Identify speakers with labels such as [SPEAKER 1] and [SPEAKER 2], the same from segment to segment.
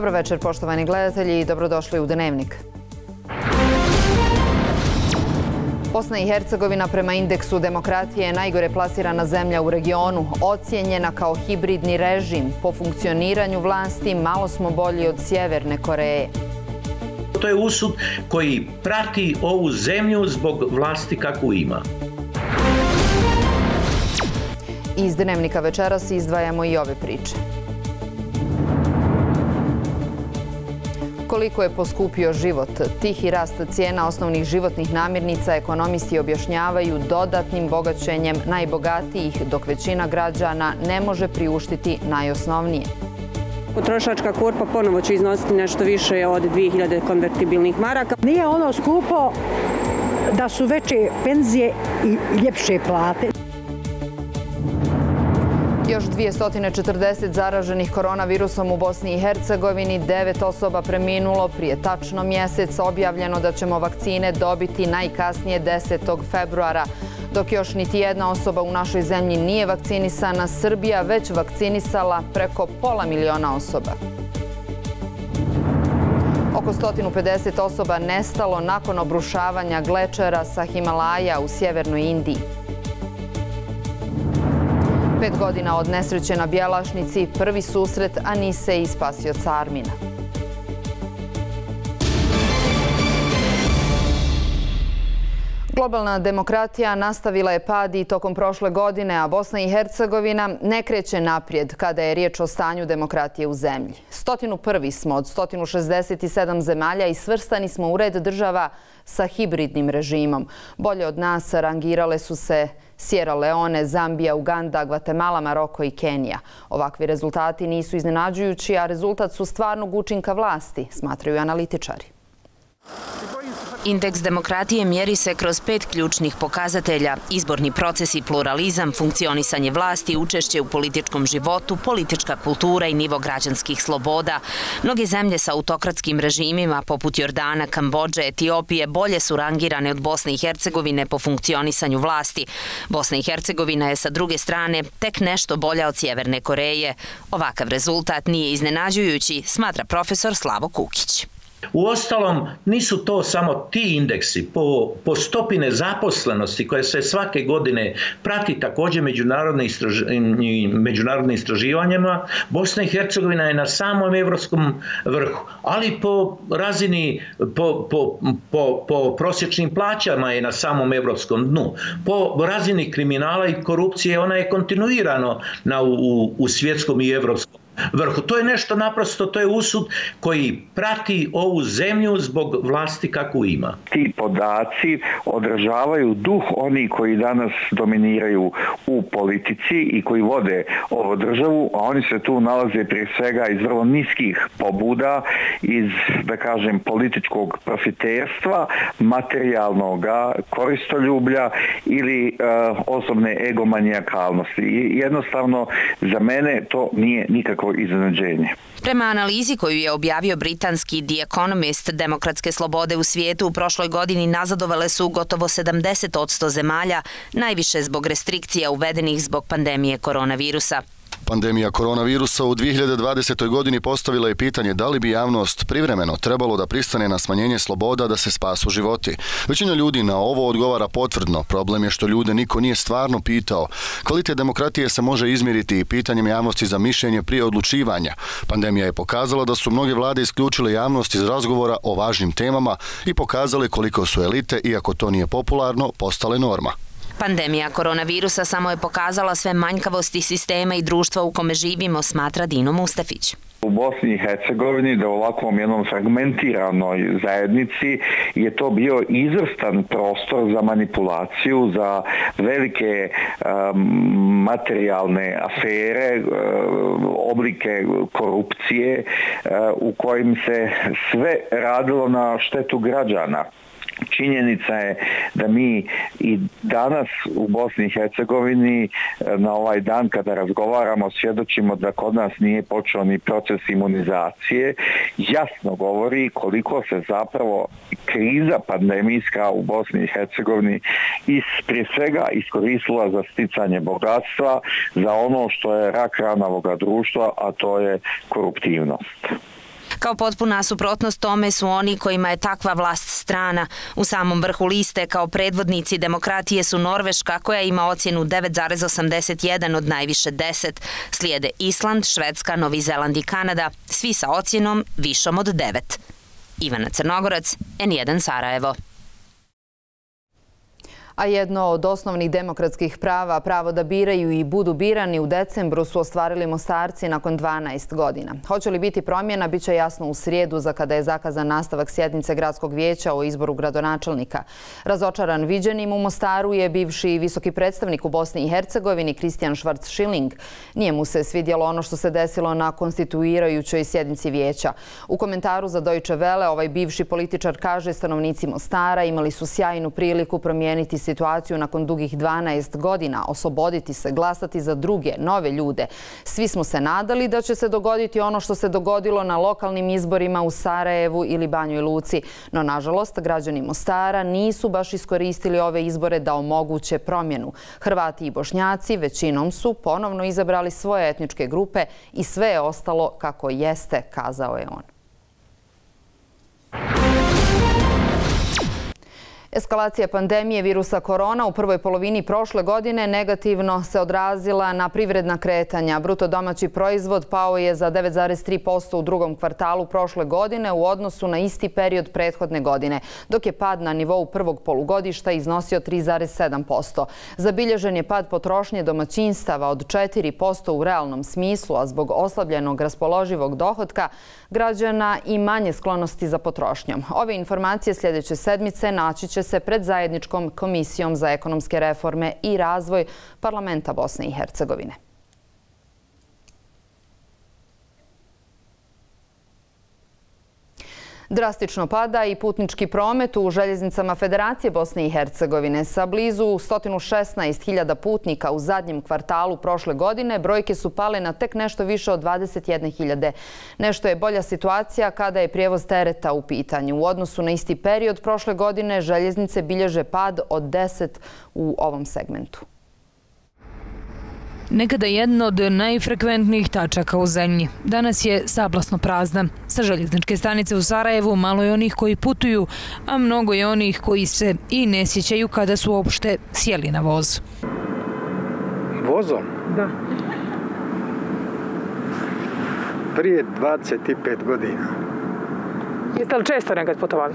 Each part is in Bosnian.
[SPEAKER 1] Dobro večer, poštovani gledatelji i dobrodošli u Dnevnik. Bosna i Hercegovina prema indeksu demokratije je najgore plasirana zemlja u regionu, ocijenjena kao hibridni režim. Po funkcioniranju vlasti malo smo bolji od Sjeverne Koreje.
[SPEAKER 2] To je usud koji prati ovu zemlju zbog vlasti kakvu ima.
[SPEAKER 1] Iz Dnevnika večeras izdvajamo i ove priče. Koliko je poskupio život? Tihi rast cijena osnovnih životnih namirnica ekonomisti objašnjavaju dodatnim bogaćenjem najbogatijih, dok većina građana ne može priuštiti najosnovnije.
[SPEAKER 3] Potrošačka korpa ponovo će iznositi nešto više od 2000 konvertibilnih maraka.
[SPEAKER 4] Nije ono skupo da su veće penzije i ljepše plate.
[SPEAKER 1] Još 240 zaraženih koronavirusom u Bosni i Hercegovini, devet osoba preminulo prije tačno mjesec, objavljeno da ćemo vakcine dobiti najkasnije 10. februara. Dok još niti jedna osoba u našoj zemlji nije vakcinisana, Srbija već vakcinisala preko pola miliona osoba. Oko 150 osoba nestalo nakon obrušavanja glečera sa Himalaja u sjevernoj Indiji. Pet godina od nesreće na Bjelašnici, prvi susret Anise i spasioca Carmina. Globalna demokratija nastavila je pad i tokom prošle godine, a Bosna i Hercegovina ne kreće naprijed kada je riječ o stanju demokratije u zemlji. Stotinu prvi smo od 167 zemalja i svrstani smo u red država sa hibridnim režimom. Bolje od nas rangirale su se Sierra Leone, Zambija, Uganda, Guatemala, Maroko i Kenija. Ovakvi rezultati nisu iznenađujući, a rezultat su stvarnog učinka vlasti, smatraju analitičari.
[SPEAKER 5] Indeks demokratije mjeri se kroz pet ključnih pokazatelja. Izborni proces i pluralizam, funkcionisanje vlasti, učešće u političkom životu, politička kultura i nivo građanskih sloboda. Mnoge zemlje sa autokratskim režimima, poput Jordana, Kambođe, Etiopije, bolje su rangirane od Bosne i Hercegovine po funkcionisanju vlasti. Bosna i Hercegovina je sa druge strane tek nešto bolja od Sjeverne Koreje. Ovakav rezultat nije iznenađujući, smatra profesor Slavo Kukić.
[SPEAKER 2] U ostalom, nisu to samo ti indeksi po, po stopi nezaposlenosti koje se svake godine prati također međunarodne, istraž, međunarodne istraživanjama. Bosna i Hercegovina je na samom evropskom vrhu, ali po razini, po, po, po, po prosječnim plaćama je na samom evropskom dnu. Po razini kriminala i korupcije ona je kontinuirano na, u, u svjetskom i evropskom vrhu. To je nešto naprosto, to je usud koji prati ovu zemlju zbog vlasti kakvu ima.
[SPEAKER 6] Ti podaci odražavaju duh oni koji danas dominiraju u politici i koji vode ovu državu, a oni se tu nalaze prije svega iz vrlo niskih pobuda, iz, da kažem, političkog profiterstva, materijalnog koristoljublja ili e, osobne egomanijakalnosti. Jednostavno, za mene to nije nikako iznenađenje.
[SPEAKER 5] Prema analizi koju je objavio britanski The Economist, demokratske slobode u svijetu u prošloj godini nazadovale su gotovo 70% zemalja, najviše zbog restrikcija uvedenih zbog pandemije koronavirusa.
[SPEAKER 7] Pandemija koronavirusa u 2020. godini postavila je pitanje da li bi javnost privremeno trebalo da pristane na smanjenje sloboda da se spasu životi. Većina ljudi na ovo odgovara potvrdno. Problem je što ljude niko nije stvarno pitao. Kvalitet demokratije se može izmjeriti i pitanjem javnosti za mišljenje prije odlučivanja. Pandemija je pokazala da su mnoge vlade isključile javnost iz razgovora o važnim temama i pokazale koliko su elite, iako to nije popularno, postale norma.
[SPEAKER 5] Pandemija koronavirusa samo je pokazala sve manjkavosti sistema i društva u kome živimo, smatra Dino Mustafić.
[SPEAKER 6] U Bosni i Hercegovini, da u ovakvom jednom fragmentiranoj zajednici, je to bio izvrstan prostor za manipulaciju, za velike um, materijalne afere, um, oblike korupcije, um, u kojim se sve radilo na štetu građana činjenica je da mi i danas u Bosni i Hercegovini eh, na ovaj dan kada razgovaramo svjedočimo da kod nas nije počeo ni proces imunizacije jasno govori koliko se zapravo kriza pandemijska u Bosni i Hercegovini is, prije svega iskoristila za sticanje bogatstva za ono što je rak rana društva a to je koruptivnost.
[SPEAKER 5] Kao potpuna suprotnost tome su oni kojima je takva vlast strana. U samom vrhu liste kao predvodnici demokratije su Norveška koja ima ocjenu 9,81 od najviše 10. Slijede Island, Švedska, Novi Zeland i Kanada, svi sa ocjenom višom od 9. Ivana Crnogorac, N1 Sarajevo
[SPEAKER 1] a jedno od osnovnih demokratskih prava, pravo da biraju i budu birani u decembru su ostvarili Mostarci nakon 12 godina. Hoće li biti promjena, bit će jasno u srijedu za kada je zakazan nastavak sjednice gradskog vijeća o izboru gradonačelnika. Razočaran viđenim u Mostaru je bivši visoki predstavnik u Bosni i Hercegovini Kristijan Švarc-Šiling. Nije mu se svidjelo ono što se desilo na konstituirajućoj sjednici vijeća. U komentaru za Deutsche Welle ovaj bivši političar kaže stanovnici Mostara imali su sjajnu priliku promijeniti se situaciju nakon dugih 12 godina, osloboditi se, glasati za druge, nove ljude. Svi smo se nadali da će se dogoditi ono što se dogodilo na lokalnim izborima u Sarajevu ili Banjoj Luci. No, nažalost, građani Mostara nisu baš iskoristili ove izbore da omoguće promjenu. Hrvati i Bošnjaci većinom su ponovno izabrali svoje etničke grupe i sve je ostalo kako jeste, kazao je on. Eskalacija pandemije virusa korona u prvoj polovini prošle godine negativno se odrazila na privredna kretanja. Bruto domaći proizvod pao je za 9,3% u drugom kvartalu prošle godine u odnosu na isti period prethodne godine, dok je pad na nivou prvog polugodišta iznosio 3,7%. Zabilježen je pad potrošnje domaćinstava od 4% u realnom smislu, a zbog oslabljenog raspoloživog dohodka građana i manje sklonosti za potrošnjom. Ove informacije sljedeće sedmice naći će se pred zajedničkom komisijom za ekonomske reforme i razvoj parlamenta Bosne i Hercegovine. Drastično pada i putnički promet u željeznicama Federacije Bosne i Hercegovine. Sa blizu 116.000 putnika u zadnjem kvartalu prošle godine, brojke su pale na tek nešto više od 21.000. Nešto je bolja situacija kada je prijevoz tereta u pitanju. U odnosu na isti period prošle godine, željeznice bilježe pad od 10 u ovom segmentu
[SPEAKER 8] nekada jedno od najfrekventnijih tačaka u zemlji. Danas je sablasno prazna. Sa željezničke stanice u Sarajevu malo je onih koji putuju, a mnogo je onih koji se i ne sjećaju kada su uopšte sjeli na voz.
[SPEAKER 9] Vozom?
[SPEAKER 8] Da.
[SPEAKER 9] Prije 25 godina.
[SPEAKER 8] Jeste li često nekad putovali?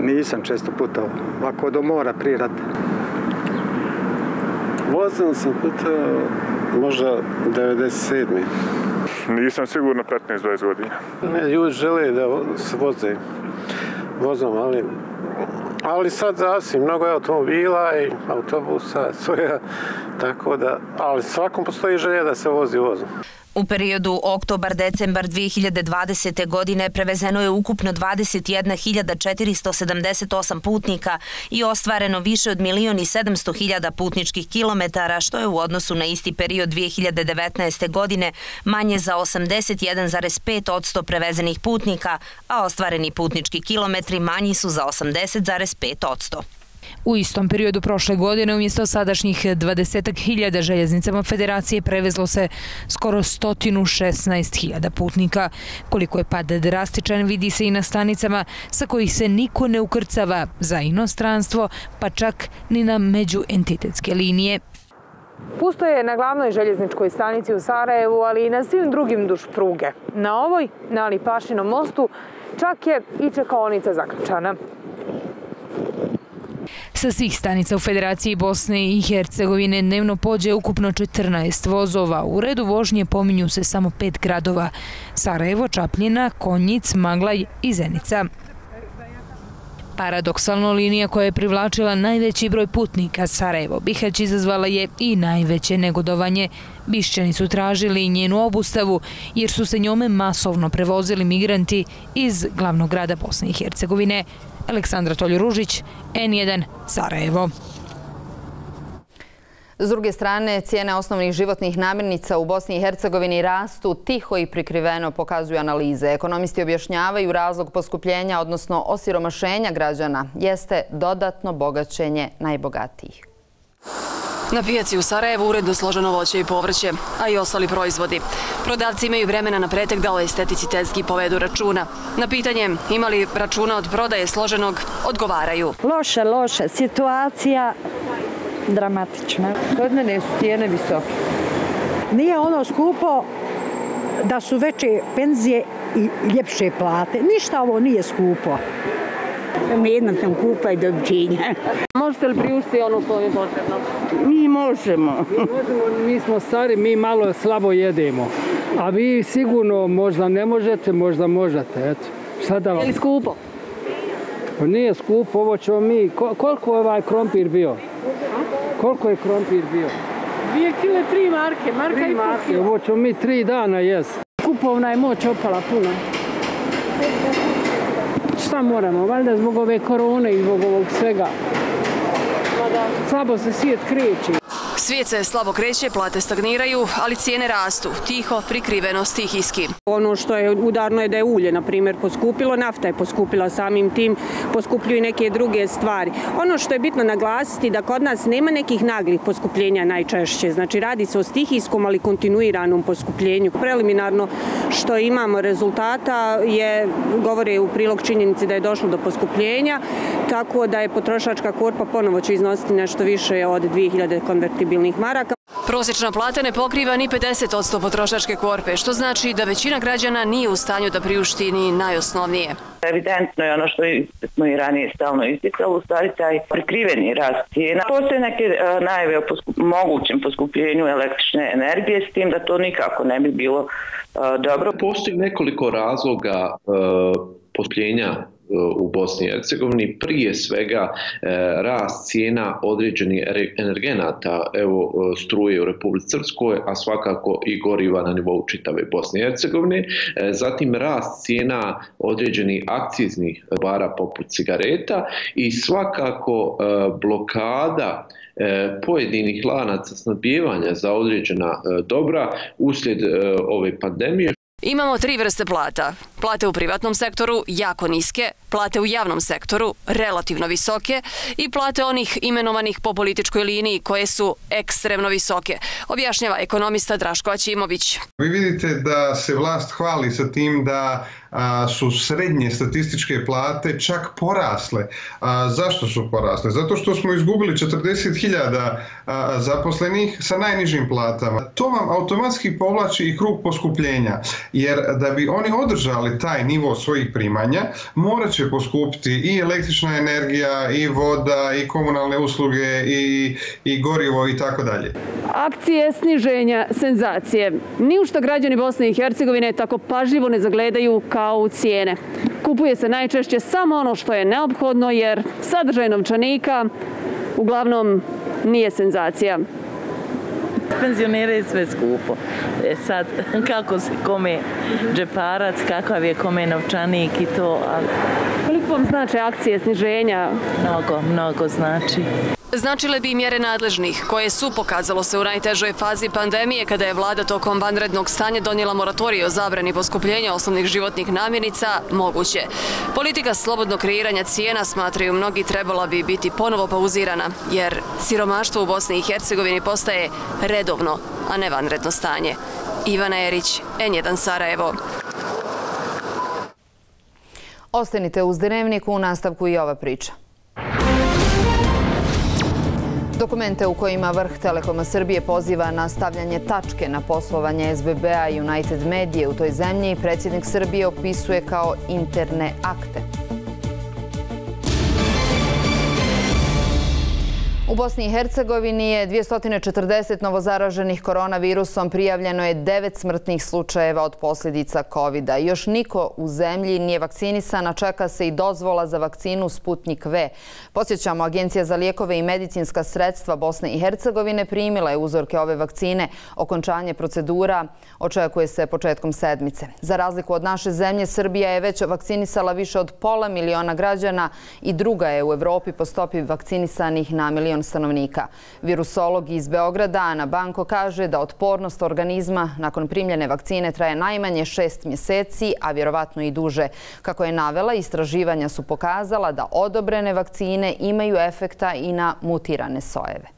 [SPEAKER 9] Nisam često putovao. Ovako do mora prirat.
[SPEAKER 10] Vozom sam putovao možda 97.
[SPEAKER 11] Nisam sigurno 15-20 godina.
[SPEAKER 10] Ne, ljudi žele da se voze vozom, ali ali sad zasi, mnogo je automobila i autobusa, svoja, tako da, ali svakom postoji želja da se vozi vozom.
[SPEAKER 5] U periodu oktobar-decembar 2020. godine prevezeno je ukupno 21.478 putnika i ostvareno više od 1.700.000 putničkih kilometara, što je u odnosu na isti period 2019. godine manje za 81,5 odsto prevezenih putnika, a ostvareni putnički kilometri manji su za 80,5 odsto.
[SPEAKER 8] U istom periodu prošle godine umjesto sadašnjih 20.000 željeznicama federacije prevezlo se skoro 116.000 putnika. Koliko je pad drastičan vidi se i na stanicama sa kojih se niko ne ukrcava za inostranstvo, pa čak ni na međuentitetske linije.
[SPEAKER 12] Pusto je na glavnoj željezničkoj stanici u Sarajevu, ali i na svim drugim duš pruge. Na ovoj, na Alipašinom mostu, čak je i čekaonica zaključana.
[SPEAKER 8] Sa svih stanica u Federaciji Bosne i Hercegovine dnevno pođe ukupno 14 vozova. U redu vožnje pominju se samo pet gradova. Sarajevo, Čapljina, Konjic, Maglaj i Zenica. Paradoksalno linija koja je privlačila najveći broj putnika Sarajevo Bihać izazvala je i najveće negodovanje. Bišćani su tražili njenu obustavu jer su se njome masovno prevozili migranti iz glavnog grada Bosne i Hercegovine. Aleksandra Toljuružić, N1, Sarajevo.
[SPEAKER 1] S druge strane, cijene osnovnih životnih namirnica u Bosni i Hercegovini rastu tiho i prikriveno, pokazuju analize. Ekonomisti objašnjavaju razlog poskupljenja, odnosno osiromašenja građana, jeste dodatno bogaćenje najbogatijih.
[SPEAKER 13] Na pijaci u Sarajevu uredno složeno voće i povrće, a i ostali proizvodi. Prodavci imaju vremena na pretek da o estetici tezgi povedu računa. Na pitanje imali računa od prodaje složenog, odgovaraju.
[SPEAKER 4] Loše, loše. Situacija dramatična.
[SPEAKER 12] Kod mene su cijene visoke.
[SPEAKER 4] Nije ono skupo da su veće penzije i ljepše plate. Ništa ovo nije skupo.
[SPEAKER 14] Jedna sam kupa i dobiđenja.
[SPEAKER 12] Možete li priuštiti ono što je potrebno?
[SPEAKER 14] Mi možemo.
[SPEAKER 15] Mi smo stari, mi malo slabo jedemo. A vi sigurno možda ne možete, možda možete. Eto.
[SPEAKER 12] Sada vam... Je li skupo?
[SPEAKER 15] Pa nije skupo, ovo ćemo mi... Koliko je ovaj krompir bio? Koliko je krompir bio?
[SPEAKER 12] Dvije kile, tri marke, marka tri i marke.
[SPEAKER 15] Ovo ćemo mi tri dana jes.
[SPEAKER 12] Kupovna je moć opala puno. Šta moramo? Valjda zbog ove korone i zbog ovog svega. Slabo se svijet kreće.
[SPEAKER 13] Svijet se slabo kreće, plate stagniraju, ali cijene rastu, tiho, prikriveno, stihijski.
[SPEAKER 3] Ono što je udarno je da je ulje, na primjer, poskupilo, nafta je poskupila samim tim, poskupljuju i neke druge stvari. Ono što je bitno naglasiti da kod nas nema nekih naglih poskupljenja najčešće, znači radi se o stihijskom, ali kontinuiranom poskupljenju. Preliminarno što imamo rezultata je, govore u prilog činjenici da je došlo do poskupljenja, tako da je potrošačka korpa ponovo će iznositi nešto više od 2000 konvertibilnih stabilnih maraka.
[SPEAKER 13] Prosječna plata ne pokriva ni 50% potrošačke korpe, što znači da većina građana nije u stanju da priušti ni najosnovnije.
[SPEAKER 16] Evidentno je ono što smo i ranije stalno isticali, u stvari taj prikriveni rast cijena. Postoje neke e, najve o mogućem poskupljenju električne energije, s tim da to nikako ne bi bilo e, dobro.
[SPEAKER 17] Postoji nekoliko razloga e, poskupljenja u Bosni i Hercegovini, prije svega e, rast cijena određenih energenata, evo e, struje u Republici Srpskoj, a svakako i goriva na nivou čitave Bosne i Hercegovine, e, zatim rast cijena određenih akciznih bara poput cigareta i svakako blokada pojedinih lanaca snabijevanja za određena dobra uslijed ove pandemije.
[SPEAKER 13] Imamo tri vrste plata. Plate u privatnom sektoru jako niske, plate u javnom sektoru relativno visoke i plate onih imenovanih po političkoj liniji koje su ekstremno visoke, objašnjava ekonomista Draško Ćimović.
[SPEAKER 18] Vi vidite da se vlast hvali sa tim da su srednje statističke plate čak porasle. Zašto su porasle? Zato što smo izgubili 40.000 zaposlenih sa najnižim platama. To vam automatski povlači i krug poskupljenja, jer da bi oni održali taj nivo svojih primanja, morat će poskupiti i električna energija, i voda, i komunalne usluge, i, i gorivo i tako dalje.
[SPEAKER 12] Akcije sniženja senzacije. Ni u što građani Bosne i Hercegovine tako pažljivo ne zagledaju kao u cijene. Kupuje se najčešće samo ono što je neophodno jer sadržaj novčanika uglavnom nije senzacija.
[SPEAKER 19] Penzionere je sve skupo. E sad, kako se kome džeparac, kakav je kome novčanik i to. Ali...
[SPEAKER 12] Koliko vam znači akcije sniženja?
[SPEAKER 19] Mnogo, mnogo znači.
[SPEAKER 13] Značile bi mjere nadležnih, koje su pokazalo se u najtežoj fazi pandemije kada je vlada tokom vanrednog stanja donijela moratoriju o zabrani poskupljenja osnovnih životnih namirnica, moguće. Politika slobodnog kreiranja cijena, smatraju mnogi, trebala bi biti ponovo pauzirana, jer siromaštvo u Bosni i Hercegovini postaje redovno, a ne vanredno stanje. Ivana Erić, N1 Sarajevo.
[SPEAKER 1] Ostanite uz dnevniku u nastavku i ova priča. Dokumente u kojima vrh Telekoma Srbije poziva na stavljanje tačke na poslovanje SBB-a i United Medije u toj zemlji, predsjednik Srbije opisuje kao interne akte. U Bosni i Hercegovini je 240 novozaraženih koronavirusom, prijavljeno je 9 smrtnih slučajeva od posljedica COVID-a. Još niko u zemlji nije vakcinisana, čeka se i dozvola za vakcinu Sputnik V. Posjećamo, Agencija za lijekove i medicinska sredstva Bosne i Hercegovine primila je uzorke ove vakcine. Okončanje procedura očekuje se početkom sedmice. Za razliku od naše zemlje, Srbija je već vakcinisala više od pola miliona građana i druga je u Evropi po stopi vakcinisanih na milion milion stanovnika. Virusolog iz Beograda, Ana Banko, kaže da otpornost organizma nakon primljene vakcine traje najmanje šest mjeseci, a vjerovatno i duže. Kako je navela, istraživanja su pokazala da odobrene vakcine imaju efekta i na mutirane sojeve.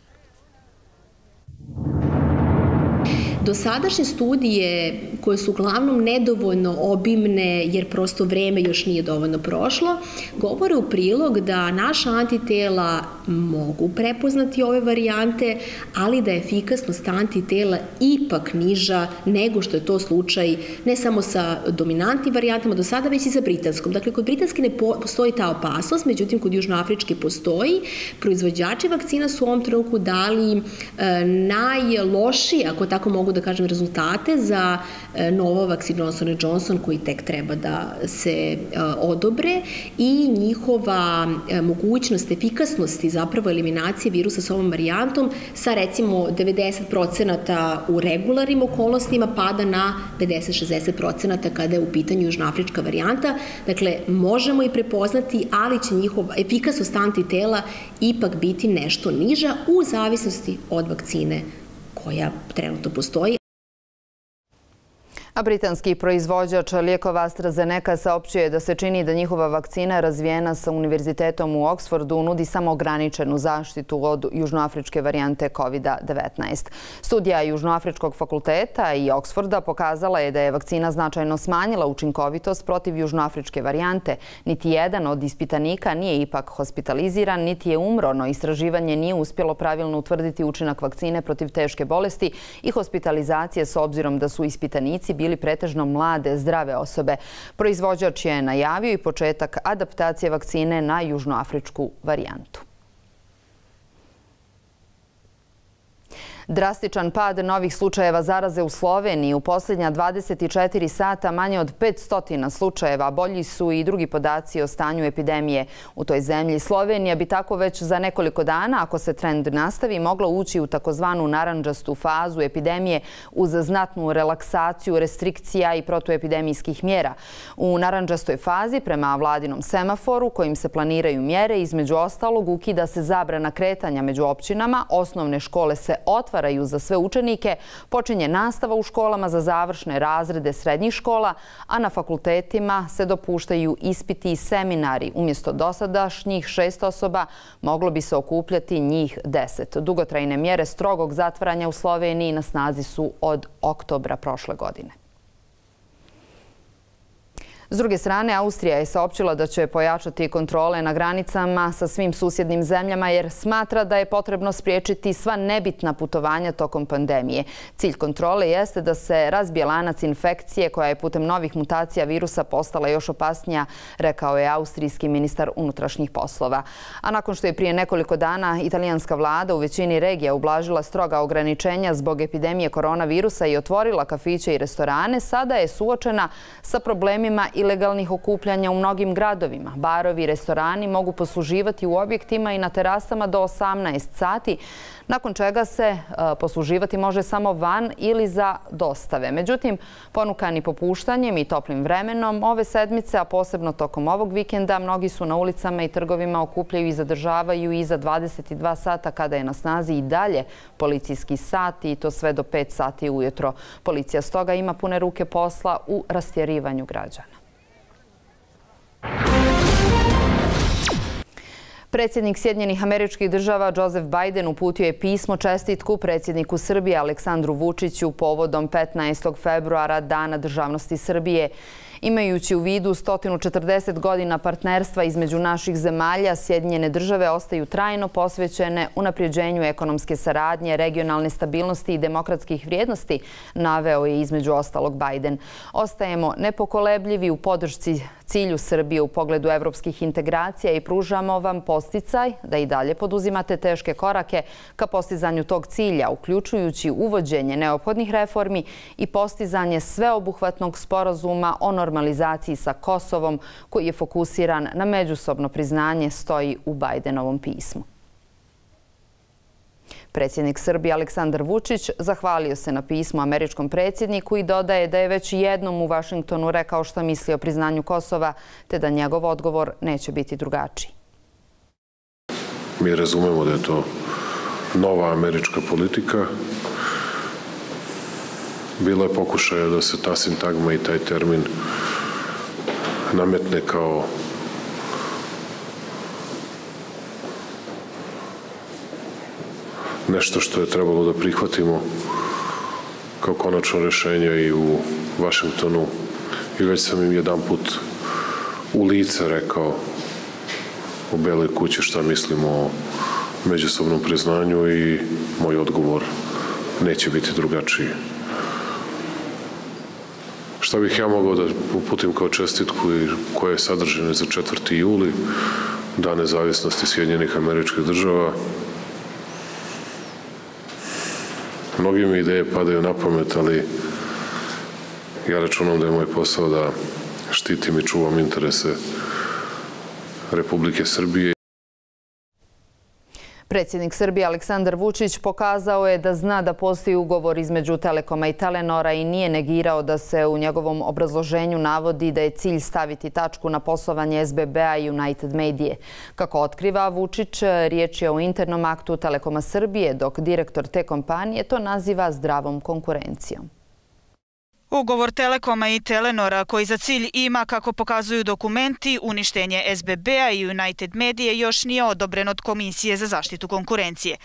[SPEAKER 20] Dosadašnje studije koje su uglavnom nedovoljno obimne jer prosto vreme još nije dovoljno prošlo, govore u prilog da naša antitela mogu prepoznati ove varijante, ali da je efikasnost antitela ipak niža nego što je to slučaj ne samo sa dominantnim varijantama do sada, već i sa britanskom. Dakle, kod britanske ne postoji ta opasnost, međutim, kod južnoafričke postoji. Proizvođači vakcina su u ovom trenutku dali e, najlošije, ako tako mogu da kažem, rezultate za e, novo Novavax Johnson Johnson koji tek treba da se e, odobre i njihova e, mogućnost efikasnosti zapravo eliminacije virusa s ovom varijantom sa recimo 90% u regularnim okolnostima pada na 50-60% kada je u pitanju južnoafrička varijanta. Dakle, možemo i prepoznati, ali će njihova efikasnost antitela ipak biti nešto niža u zavisnosti od vakcine koja trenutno postoji.
[SPEAKER 1] A britanski proizvođač lijekova AstraZeneca saopćuje da se čini da njihova vakcina razvijena sa univerzitetom u Oxfordu nudi samo ograničenu zaštitu od južnoafričke varijante COVID-19. Studija Južnoafričkog fakulteta i Oxforda pokazala je da je vakcina značajno smanjila učinkovitost protiv južnoafričke varijante. Niti jedan od ispitanika nije ipak hospitaliziran, niti je umro, no istraživanje nije uspjelo pravilno utvrditi učinak vakcine protiv teške bolesti i hospitalizacije s obzirom da su ispitanici bili pretežno mlade, zdrave osobe. Proizvođač je najavio i početak adaptacije vakcine na južnoafričku varijantu. Drastičan pad novih slučajeva zaraze u Sloveniji u posljednja 24 sata manje od 500 slučajeva. Bolji su i drugi podaci o stanju epidemije u toj zemlji. Slovenija bi tako već za nekoliko dana, ako se trend nastavi, mogla ući u takozvanu naranđastu fazu epidemije uz znatnu relaksaciju restrikcija i protuepidemijskih mjera. U naranđastoj fazi, prema vladinom semaforu, kojim se planiraju mjere, između ostalog ukida se zabrana kretanja među općinama, osnovne škole se otvara otvaraju za sve učenike, počinje nastava u školama za završne razrede srednjih škola, a na fakultetima se dopuštaju ispiti i seminari. Umjesto dosadašnjih šest osoba moglo bi se okupljati njih deset. Dugotrajne mjere strogog zatvaranja u Sloveniji na snazi su od oktobra prošle godine. S druge strane, Austrija je saopćila da će pojačati kontrole na granicama sa svim susjednim zemljama jer smatra da je potrebno spriječiti sva nebitna putovanja tokom pandemije. Cilj kontrole jeste da se razbije lanac infekcije koja je putem novih mutacija virusa postala još opasnija, rekao je austrijski ministar unutrašnjih poslova. A nakon što je prije nekoliko dana italijanska vlada u većini regija ublažila stroga ograničenja zbog epidemije koronavirusa i otvorila kafiće i restorane, sada je suočena sa problemima i ilegalnih okupljanja u mnogim gradovima. Barovi i restorani mogu posluživati u objektima i na terasama do 18 sati, nakon čega se e, posluživati može samo van ili za dostave. Međutim, ponukani popuštanjem i toplim vremenom ove sedmice, a posebno tokom ovog vikenda, mnogi su na ulicama i trgovima okupljaju i zadržavaju i za 22 sata kada je na snazi i dalje policijski sat i to sve do 5 sati ujutro. Policija stoga ima pune ruke posla u rastjerivanju građana. Predsjednik Sjedinjenih američkih država Joseph Biden uputio je pismo čestitku predsjedniku Srbije Aleksandru Vučiću povodom 15. februara Dana državnosti Srbije. Imajući u vidu 140 godina partnerstva između naših zemalja, Sjedinjene države ostaju trajno posvećene unaprijeđenju ekonomske saradnje, regionalne stabilnosti i demokratskih vrijednosti, naveo je između ostalog Biden. Ostajemo nepokolebljivi u podršci cilju Srbije u pogledu evropskih integracija i pružamo vam posticaj da i dalje poduzimate teške korake ka postizanju tog cilja, uključujući uvođenje neophodnih reformi i postizanje sveobuhvatnog sporazuma o normalizaciji sa Kosovom, koji je fokusiran na međusobno priznanje, stoji u Bajdenovom pismu. Predsjednik Srbije Aleksandar Vučić zahvalio se na pismu američkom predsjedniku i dodaje da je već jednom u Vašingtonu rekao što misli o priznanju Kosova, te da njegov odgovor neće biti drugačiji.
[SPEAKER 21] Mi razumemo da je to nova američka politika. Bilo je pokušaja da se ta sintagma i taj termin nametne kao nešto što je trebalo da prihvatimo kao konačno rešenje i u Vašingtonu i već sam im jedan put u lice rekao u Beloj kući šta mislimo o međusobnom priznanju i moj odgovor neće biti drugačiji. Šta bih ja mogao da uputim kao čestitku i koja je sadržene za 4. juli, dan nezavisnosti Sjedinjenih američkih država. Mnogi mi ideje padaju na pamet, ali ja računam da je moj posao da štitim i čuvam interese Republike Srbije.
[SPEAKER 1] Predsjednik Srbije Aleksandar Vučić pokazao je da zna da postoji ugovor između Telekoma i Telenora i nije negirao da se u njegovom obrazloženju navodi da je cilj staviti tačku na poslovanje SBB-a i United Medije. Kako otkriva Vučić, riječ je o internom aktu Telekoma Srbije, dok direktor te kompanije to naziva zdravom konkurencijom.
[SPEAKER 22] Ugovor Telekoma i Telenora koji za cilj ima, kako pokazuju dokumenti, uništenje SBB-a i United Medije još nije odobren od Komisije za zaštitu konkurencije.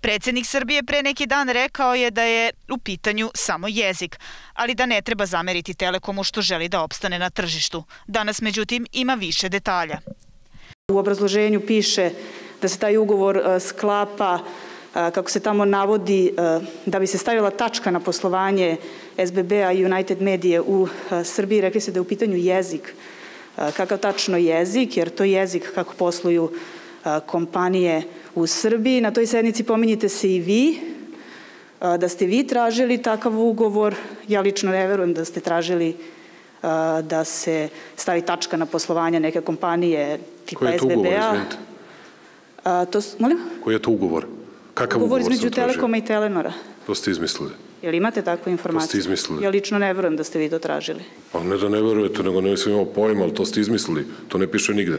[SPEAKER 22] Predsjednik Srbije pre neki dan rekao je da je u pitanju samo jezik, ali da ne treba zameriti Telekomu što želi da opstane na tržištu. Danas, međutim, ima više detalja.
[SPEAKER 23] U obrazloženju piše da se taj ugovor e, sklapa kako se tamo navodi, da bi se stavila tačka na poslovanje SBB-a i United Medije u Srbiji, rekli se da je u pitanju jezik. Kakav tačno jezik, jer to je jezik kako posluju kompanije u Srbiji. Na toj sednici pominjite se i vi, da ste vi tražili takav ugovor. Ja lično ne verujem da ste tražili da se stavi tačka na poslovanje neke kompanije tipa SBB-a. Koji je to ugovor,
[SPEAKER 21] izvinite? Molim? Koji je to ugovor? Kakav
[SPEAKER 23] ugovor između Telekoma i Telenora.
[SPEAKER 21] To ste izmislili.
[SPEAKER 23] Jel imate takvu informaciju? To
[SPEAKER 21] ste izmislili.
[SPEAKER 23] Ja lično ne verujem da ste vi to tražili.
[SPEAKER 21] Pa ne da ne verujete, nego ne sam imao pojma, ali to ste izmislili. To ne piše nigde.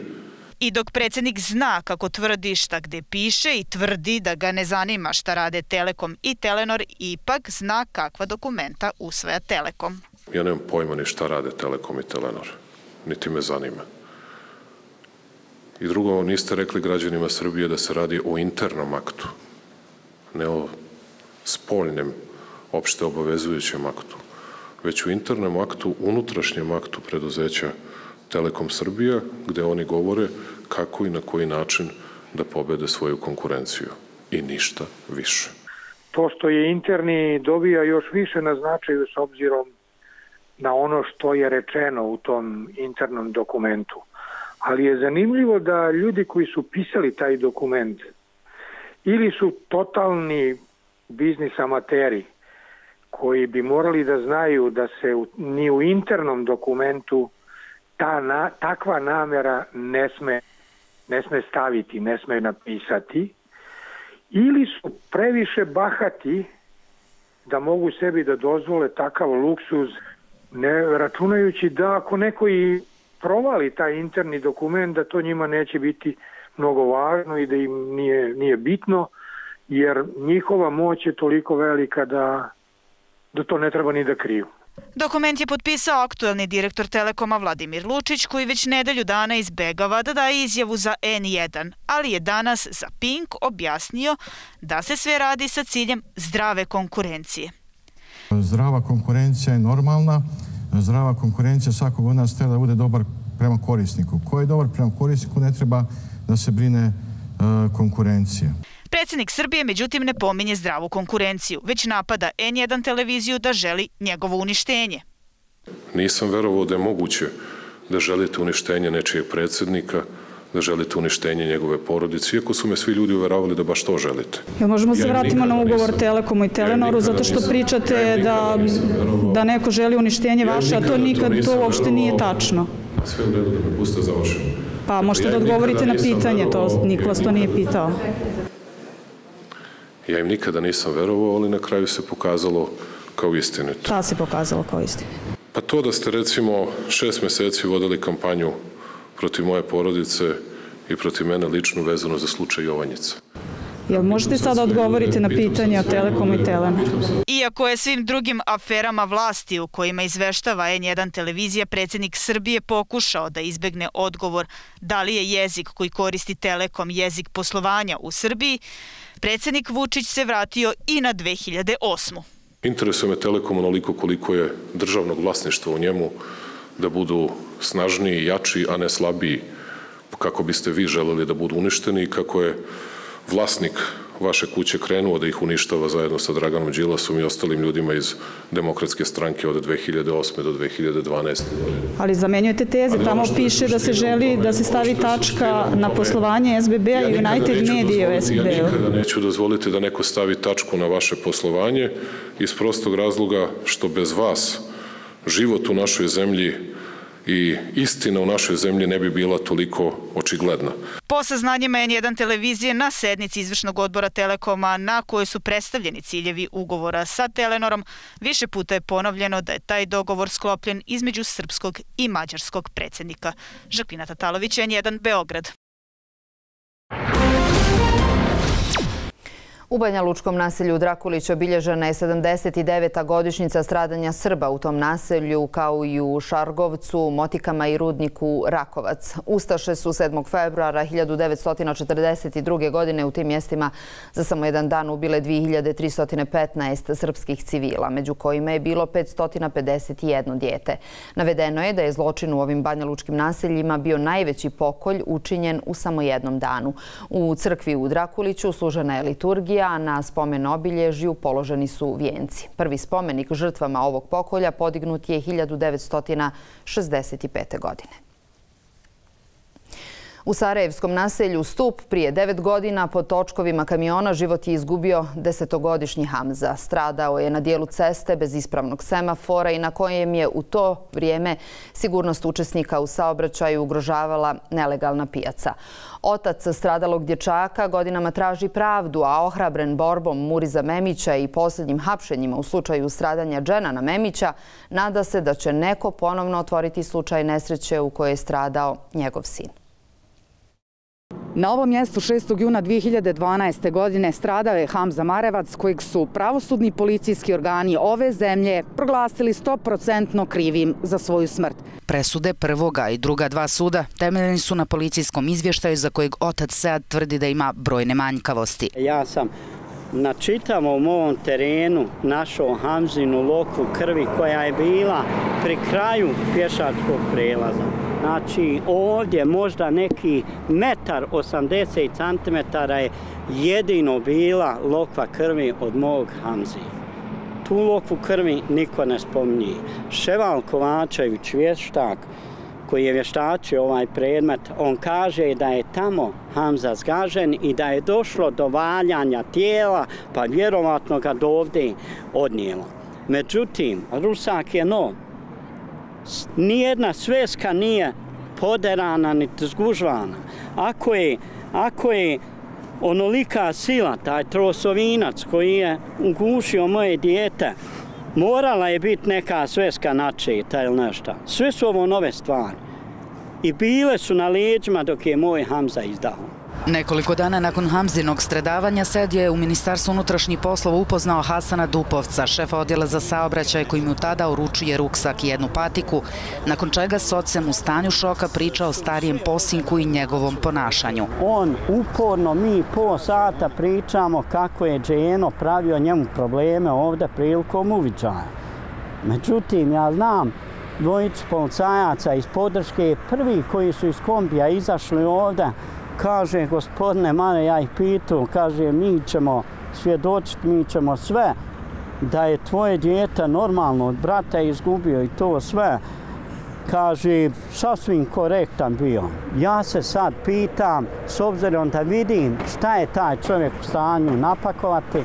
[SPEAKER 22] I dok predsjednik zna kako tvrdi šta gde piše i tvrdi da ga ne zanima šta rade Telekom i Telenor, ipak zna kakva dokumenta usvaja Telekom.
[SPEAKER 21] Ja nemam pojma ni šta rade Telekom i Telenor. Niti me zanima. I drugo, niste rekli građanima Srbije da se radi o internom aktu ne o spoljnem opšte obavezujućem aktu, već u internom aktu, unutrašnjem aktu preduzeća Telekom Srbija, gde oni govore kako i na koji način da pobede svoju konkurenciju i ništa više.
[SPEAKER 24] To što je interni dobija još više na značaju s obzirom na ono što je rečeno u tom internom dokumentu. Ali je zanimljivo da ljudi koji su pisali taj dokument ili su totalni biznis amateri koji bi morali da znaju da se u, ni u internom dokumentu ta na, takva namera ne sme, ne sme staviti, ne sme napisati, ili su previše bahati da mogu sebi da dozvole takav luksuz, ne računajući da ako neko i provali taj interni dokument, da to njima neće biti mnogo važno i da im nije, nije bitno, jer njihova moć je toliko velika da, da to ne treba ni da kriju.
[SPEAKER 22] Dokument je potpisao aktuelni direktor Telekoma Vladimir Lučić, koji već nedelju dana izbegava da daje izjavu za N1, ali je danas za Pink objasnio da se sve radi sa ciljem zdrave konkurencije.
[SPEAKER 25] Zdrava konkurencija je normalna. Zdrava konkurencija svakog od nas treba da bude dobar prema korisniku. Ko je dobar prema korisniku ne treba da se brine e, konkurencije.
[SPEAKER 22] Predsjednik Srbije međutim ne pominje zdravu konkurenciju, već napada N1 televiziju da želi njegovo uništenje.
[SPEAKER 21] Nisam verovao da je moguće da želite uništenje nečijeg predsjednika, da želite uništenje njegove porodice, iako su me svi ljudi uveravali da baš to želite.
[SPEAKER 23] Jel možemo se vratimo na ugovor Telekomu i Telenoru, zato što pričate da, da neko želi uništenje vaše, a to nikad, to uopšte nije tačno.
[SPEAKER 21] Sve u redu da me puste završim.
[SPEAKER 23] Pa možete da odgovorite na pitanje, to Niklas to nije pitao.
[SPEAKER 21] Ja im nikada nisam verovao, ali na kraju se pokazalo kao istinito.
[SPEAKER 23] Šta se pokazalo kao istinito?
[SPEAKER 21] Pa to da ste recimo šest meseci vodili kampanju protiv moje porodice i protiv mene lično vezano za slučaj Jovanjica.
[SPEAKER 23] Jel možete sada odgovoriti na pitanje o Telekomu i Telenu?
[SPEAKER 22] Iako je svim drugim aferama vlasti u kojima izveštava N1 televizija, predsjednik Srbije pokušao da izbegne odgovor da li je jezik koji koristi Telekom jezik poslovanja u Srbiji, predsjednik Vučić se vratio i na 2008.
[SPEAKER 21] Interesuje me Telekom onoliko koliko je državnog vlasništva u njemu da budu snažniji, jači, a ne slabiji kako biste vi želeli da budu uništeni i kako je vlasnik vaše kuće krenuo da ih uništava zajedno sa Draganom Đilasom i ostalim ljudima iz demokratske stranke od 2008. do 2012.
[SPEAKER 23] Ali zamenjujete teze, tamo piše da se želi da se stavi tačka na poslovanje SBB-a i United Media u SBB-u.
[SPEAKER 21] Ja nikada neću dozvoliti da neko stavi tačku na vaše poslovanje iz prostog razloga što bez vas život u našoj zemlji i istina u našoj zemlji ne bi bila toliko očigledna.
[SPEAKER 22] Po saznanjima N1 televizije na sednici izvršnog odbora Telekoma na kojoj su predstavljeni ciljevi ugovora sa Telenorom, više puta je ponovljeno da je taj dogovor sklopljen između srpskog i mađarskog predsjednika. Žaklina Tatalović, N1 Beograd.
[SPEAKER 1] U Banja Lučkom naselju Drakulić obilježena je 79. godišnjica stradanja Srba u tom naselju, kao i u Šargovcu, Motikama i Rudniku Rakovac. Ustaše su 7. februara 1942. godine u tim mjestima za samo jedan dan ubile 2315 srpskih civila, među kojima je bilo 551 dijete. Navedeno je da je zločin u ovim Banja Lučkim naseljima bio najveći pokolj učinjen u samo jednom danu. U crkvi u Drakuliću služena je liturgija, a na spomen obilježju položeni su vijenci. Prvi spomenik žrtvama ovog pokolja podignut je 1965. godine. U Sarajevskom naselju Stup prije devet godina pod točkovima kamiona život je izgubio desetogodišnji Hamza. Stradao je na dijelu ceste bez ispravnog semafora i na kojem je u to vrijeme sigurnost učesnika u saobraćaju ugrožavala nelegalna pijaca. Otac stradalog dječaka godinama traži pravdu, a ohrabren borbom Muriza Memića i posljednjim hapšenjima u slučaju stradanja Dženana Memića, nada se da će neko ponovno otvoriti slučaj nesreće u kojoj je stradao njegov sin.
[SPEAKER 26] Na ovom mjestu 6. juna 2012. godine stradao je Hamza Marevac, kojeg su pravosudni policijski organi ove zemlje proglasili 100% krivim za svoju smrt.
[SPEAKER 27] Presude prvoga i druga dva suda temeljeni su na policijskom izvještaju za kojeg otac Sead tvrdi da ima brojne manjkavosti.
[SPEAKER 28] Ja sam na čitavom ovom terenu našao Hamzinu loku krvi koja je bila pri kraju pješačkog prelaza. Znači ovdje možda neki metar 80 cm je jedino bila lokva krvi od mog Hamzi. Tu lokvu krvi niko ne spominje. Ševal Kovačević, vještak, koji je vještačio ovaj predmet, on kaže da je tamo Hamza zgažen i da je došlo do valjanja tijela, pa vjerovatno ga do ovdje odnijelo. Međutim, Rusak je nov, nijedna sveska nije poderana niti zgužvana. Ako je, ako je onolika sila, taj trosovinac koji je ugušio moje dijete, morala je biti neka sveska načeta ili nešto. Sve su ovo nove stvari. I bile su na leđima dok je moj Hamza izdao.
[SPEAKER 27] Nekoliko dana nakon Hamzinog stradavanja Sed je u Ministarstvu unutrašnjih poslova upoznao Hasana Dupovca, šefa odjela za saobraćaj koji mu tada uručuje ruksak i jednu patiku, nakon čega Socem u stanju šoka priča o starijem posinku i njegovom ponašanju.
[SPEAKER 28] On uporno, mi po sata pričamo kako je Dženo pravio njemu probleme ovde prilikom uviđaja. Međutim, ja znam, dvojicu policajaca iz podrške, prvi koji su iz kombija izašli ovde, kaže gospodine Mane, ja ih pitu, kaže mi ćemo svjedočiti, mi ćemo sve da je tvoje djete normalno od brata izgubio i to sve. Kaže, sasvim korektan bio. Ja se sad pitam, s obzirom da vidim šta je taj čovjek u stanju napakovati, e,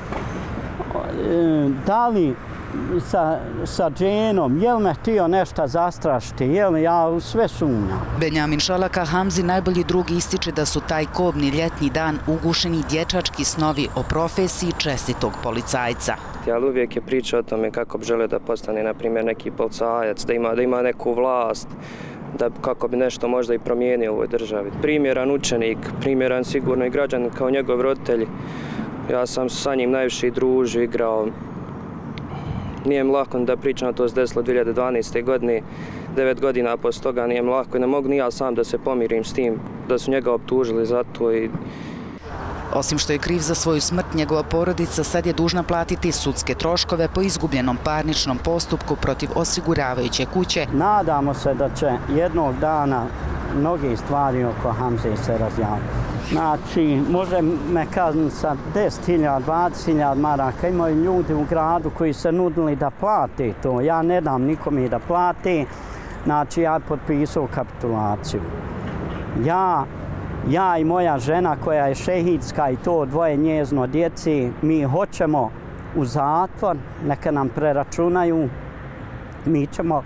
[SPEAKER 28] da li sa, sa dženom, je li me htio nešto zastrašiti, je li ja u sve sumnjam.
[SPEAKER 27] Benjamin Šalaka Hamzi najbolji drug ističe da su taj kobni ljetni dan ugušeni dječački snovi o profesiji čestitog policajca.
[SPEAKER 29] Ali uvijek je priča o tome kako bi žele da postane, na primjer, neki policajac, da ima, da ima neku vlast,
[SPEAKER 30] da kako bi nešto možda i promijenio u ovoj državi. Primjeran učenik, primjeran sigurno i građan kao njegov roditelj. Ja sam sa njim najviše i družio, igrao. Nije mi lako da pričam, to se desilo 2012. godine, devet godina posle toga nije mi lako i ne mogu ni ja sam da se pomirim s tim, da su njega optužili za to i
[SPEAKER 27] Osim što je kriv za svoju smrt, njegova porodica sad je dužna platiti sudske troškove po izgubljenom parničnom postupku protiv osiguravajuće kuće.
[SPEAKER 28] Nadamo se da će jednog dana mnoge stvari oko Hamze se razjavili. Znači, može me kazniti sa 10.000, 20.000 maraka. Imaju ljudi u gradu koji se nudili da plate to. Ja ne dam nikom i da plati. Znači, ja potpisao kapitulaciju. Ja ja i moja žena koja je šehidska i to dvoje njezno djeci, mi hoćemo u zatvor, neka nam preračunaju, mi ćemo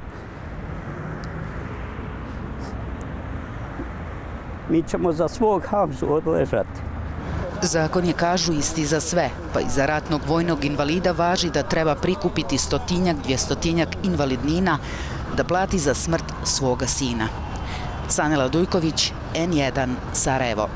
[SPEAKER 28] mi ćemo za svog Hamzu odležati.
[SPEAKER 27] Zakon je, kažu, isti za sve, pa i za ratnog vojnog invalida važi da treba prikupiti stotinjak, dvjestotinjak invalidnina da plati za smrt svoga sina. Sanela Dujković, N1, Sarajevo.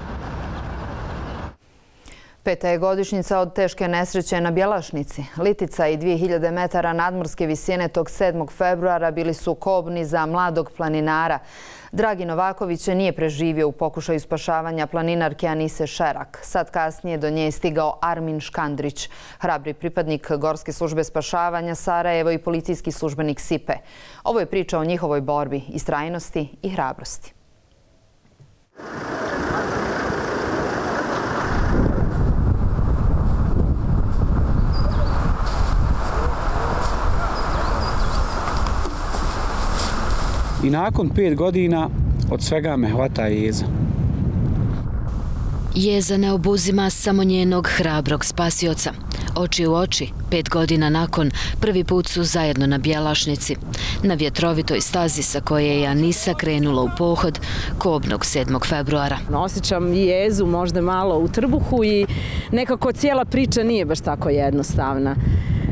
[SPEAKER 1] Peta je godišnjica od teške nesreće na Bjelašnici. Litica i 2000 metara nadmorske visine tog 7. februara bili su kobni za mladog planinara. Dragi Novaković nije preživio u pokušaju spašavanja planinarke Anise Šerak. Sad kasnije do nje je stigao Armin Škandrić, hrabri pripadnik Gorske službe spašavanja Sarajevo i policijski službenik SIPE. Ovo je priča o njihovoj borbi, istrajnosti i hrabrosti.
[SPEAKER 31] I nakon pet godina od svega me hvata jeza.
[SPEAKER 32] Jeza ne obuzima samo njenog hrabrog spasioca. Oči u oči, pet godina nakon, prvi put su zajedno na Bjelašnici. Na vjetrovitoj stazi sa koje je Anisa krenula u pohod kobnog 7. februara.
[SPEAKER 29] Osjećam jezu možda malo u trbuhu i nekako cijela priča nije baš tako jednostavna.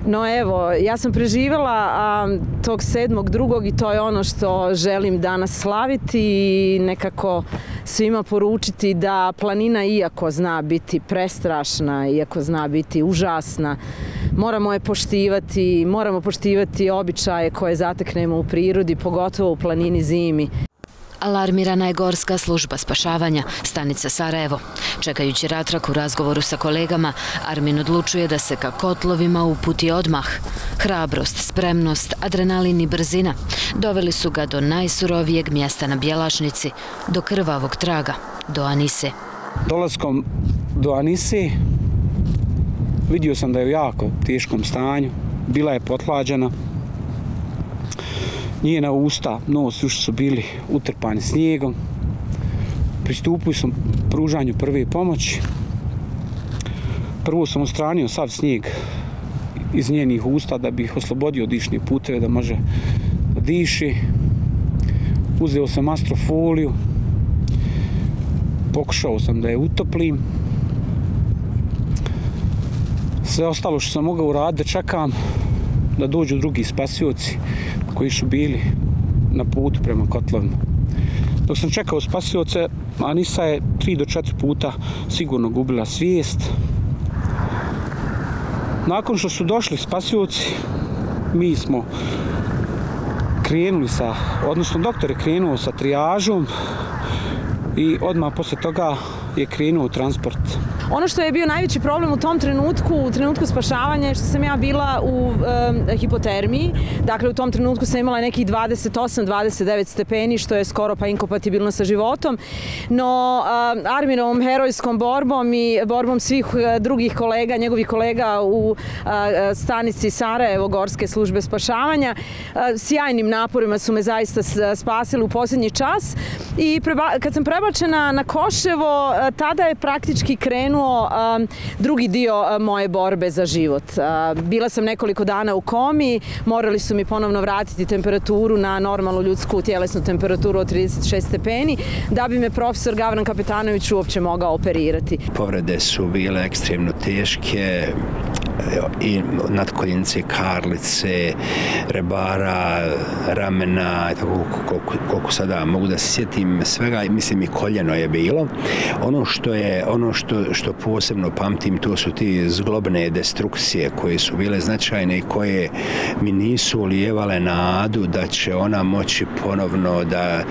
[SPEAKER 29] No evo, ja sam preživjela a, tog sedmog drugog i to je ono što želim danas slaviti i nekako svima poručiti da planina iako zna biti prestrašna, iako zna biti užasna, moramo je poštivati, moramo poštivati običaje koje zateknemo u prirodi, pogotovo u planini zimi.
[SPEAKER 32] Alarmirana je Gorska služba spašavanja, stanica Sarajevo. Čekajući ratrak u razgovoru sa kolegama, Armin odlučuje da se ka kotlovima uputi odmah. Hrabrost, spremnost, adrenalin i brzina doveli su ga do najsurovijeg mjesta na Bjelašnici, do krvavog traga, do Anise.
[SPEAKER 31] Dolaskom do Anise vidio sam da je u jako teškom stanju, bila je potlađena, njena usta, nos uši su bili utrpani snijegom. Pristupio sam pružanju prve pomoći. Prvo sam ustranio sav snijeg iz njenih usta da bih oslobodio dišni puteve da može da diši. Uzeo sam astrofoliju. Pokušao sam da je utoplim. Sve ostalo što sam mogao uraditi, čekam da dođu drugi spasioci koji su bili na putu prema Kotlovnu. Dok sam čekao spasioce, Anisa je tri do četiri puta sigurno gubila svijest. Nakon što su došli spasioci, mi smo krenuli sa, odnosno doktor je krenuo sa trijažom i odmah posle toga je krenuo transport
[SPEAKER 29] Ono što je bio najveći problem u tom trenutku, u trenutku spašavanja, je što sam ja bila u e, hipotermiji. Dakle, u tom trenutku sam imala nekih 28-29 stepeni, što je skoro pa inkompatibilno sa životom. No, e, Arminovom herojskom borbom i borbom svih e, drugih kolega, njegovih kolega u e, e, stanici Sarajevo, Gorske službe spašavanja, e, sjajnim naporima su me zaista e, spasili u posljednji čas. I preba, kad sam prebačena na Koševo, tada je praktički krenuo um, drugi dio uh, moje borbe za život. Uh, bila sam nekoliko dana u komi, morali su mi ponovno vratiti temperaturu na normalnu ljudsku tjelesnu temperaturu od 36 stepeni, da bi me profesor Gavran Kapetanović uopće mogao operirati.
[SPEAKER 33] Povrede su bile ekstremno teške,
[SPEAKER 34] i nadkoljenice, karlice, rebara, ramena, tako koliko, koliko sada mogu da se sjetim svega, mislim i koljeno je bilo. Ono što je, ono što, što posebno pamtim, to su ti zglobne destrukcije koje su bile značajne i koje mi nisu ulijevale nadu da će ona moći ponovno da e,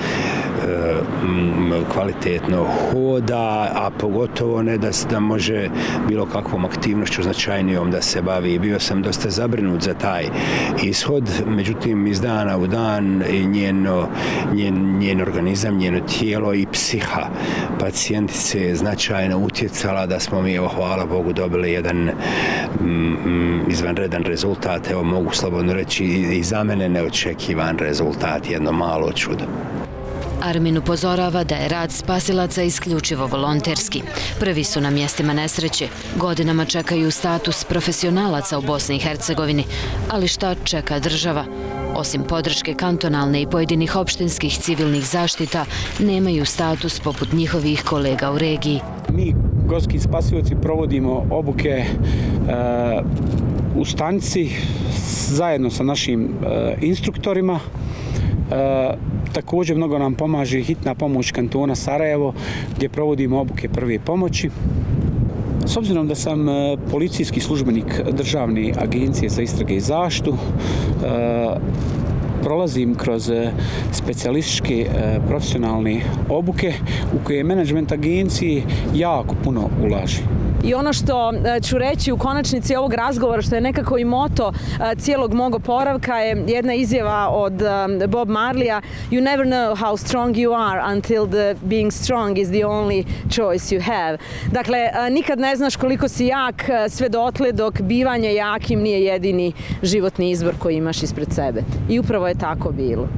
[SPEAKER 34] kvalitetno hoda, a pogotovo ne da, da može bilo kakvom aktivnošću značajnijom da se bavi. Bio sam dosta zabrinut za taj ishod, međutim iz dana u dan njeno, njen, njen organizam, njeno tijelo i psiha pacijentice je značajno utjecala da smo mi, evo, hvala Bogu, dobili jedan mm, mm izvanredan rezultat, evo mogu slobodno reći i za mene neočekivan rezultat, jedno malo čudo.
[SPEAKER 32] Armin upozorava da je rad spasilaca isključivo volonterski. Prvi su na mjestima nesreće. Godinama čekaju status profesionalaca u Bosni i Hercegovini. Ali šta čeka država? Osim podrške kantonalne i pojedinih opštinskih civilnih zaštita, nemaju status poput njihovih kolega u regiji.
[SPEAKER 31] Mi, gorski spasilaci, provodimo obuke e, u stanici zajedno sa našim e, instruktorima. Također mnogo nam pomaže hitna pomoć kantona Sarajevo gdje provodimo obuke prve pomoći. S obzirom da sam e, policijski službenik državne agencije za istrage i zaštu, e, prolazim kroz e, specijalističke profesionalne obuke u koje menadžment agencije jako puno ulaži.
[SPEAKER 29] I ono što e, ću reći u konačnici ovog razgovora, što je nekako i moto e, cijelog mog oporavka, je jedna izjava od e, Bob Marlija You never know how strong you are until the being strong is the only choice you have. Dakle, nikad ne znaš koliko si jak sve dotle dok bivanje jakim nije jedini životni izbor koji imaš ispred sebe. I upravo je tako bilo.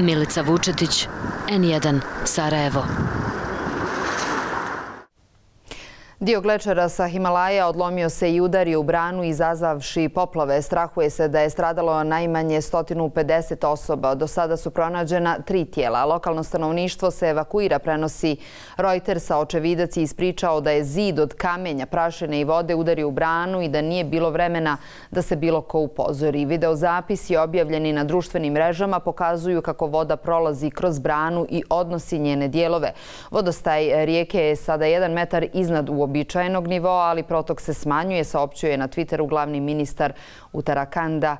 [SPEAKER 32] Milica Vučetić, N1, Sarajevo.
[SPEAKER 1] Dio glečera sa Himalaja odlomio se i udario u branu izazavši poplave. Strahuje se da je stradalo najmanje 150 osoba. Do sada su pronađena tri tijela. Lokalno stanovništvo se evakuira, prenosi Reuters, a očevidac je ispričao da je zid od kamenja, prašene i vode udario u branu i da nije bilo vremena da se bilo ko upozori. Videozapisi objavljeni na društvenim mrežama pokazuju kako voda prolazi kroz branu i odnosi njene dijelove. Vodostaj rijeke je sada jedan metar iznad uobičajnog uobičajenog nivoa, ali protok se smanjuje, saopćuje na Twitteru glavni ministar Utarakanda.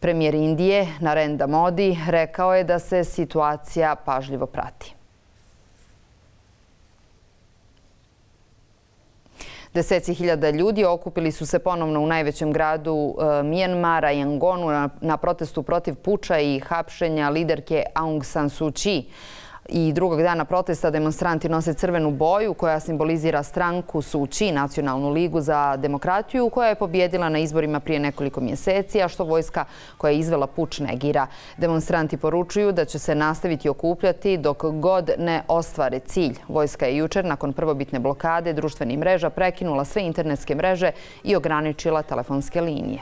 [SPEAKER 1] Premijer Indije, Narendra Modi, rekao je da se situacija pažljivo prati. Deseci hiljada ljudi okupili su se ponovno u najvećem gradu e, Mijenmara i na protestu protiv puča i hapšenja liderke Aung San Suu Kyi i drugog dana protesta demonstranti nose crvenu boju koja simbolizira stranku Suči, Nacionalnu ligu za demokratiju, koja je pobjedila na izborima prije nekoliko mjeseci, a što vojska koja je izvela puč negira. Demonstranti poručuju da će se nastaviti okupljati dok god ne ostvare cilj. Vojska je jučer nakon prvobitne blokade društvenih mreža prekinula sve internetske mreže i ograničila telefonske linije.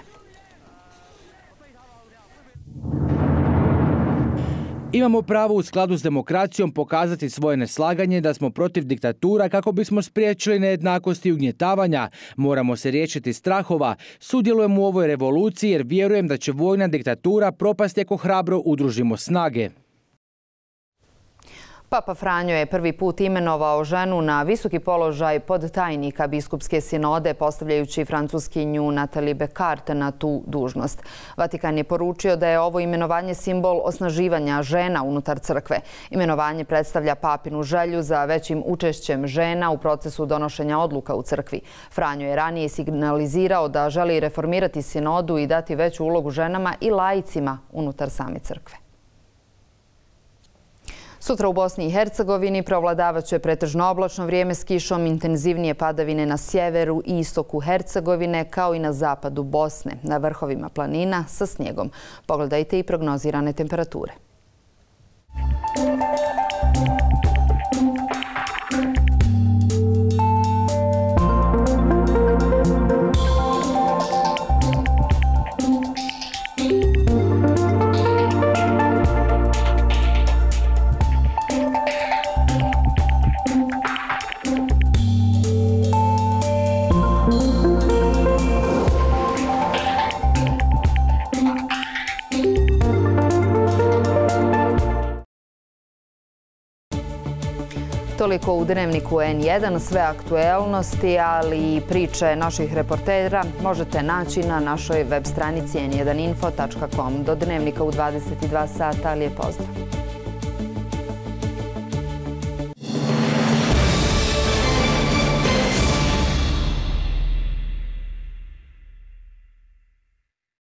[SPEAKER 35] Imamo pravo u skladu s demokracijom pokazati svoje neslaganje da smo protiv diktatura kako bismo spriječili nejednakosti i ugnjetavanja. Moramo se riješiti strahova. Sudjelujemo u ovoj revoluciji jer vjerujem da će vojna diktatura propasti ako hrabro udružimo snage.
[SPEAKER 1] Papa Franjo je prvi put imenovao ženu na visoki položaj pod tajnika biskupske sinode, postavljajući francuskinju Natalie Becarte na tu dužnost. Vatikan je poručio da je ovo imenovanje simbol osnaživanja žena unutar crkve. Imenovanje predstavlja papinu želju za većim učešćem žena u procesu donošenja odluka u crkvi. Franjo je ranije signalizirao da želi reformirati sinodu i dati veću ulogu ženama i lajicima unutar same crkve. Sutra u Bosni i Hercegovini provladavaće pretežno oblačno vrijeme s kišom, intenzivnije padavine na sjeveru i istoku Hercegovine, kao i na zapadu Bosne, na vrhovima planina sa snijegom. Pogledajte i prognozirane temperature. Toliko u dnevniku N1, sve aktuelnosti, ali i priče naših reportera možete naći na našoj web stranici n1info.com do dnevnika u 22 sata, ali je pozdrav.